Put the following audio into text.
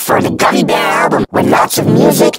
for the Gummy Bear album with lots of music,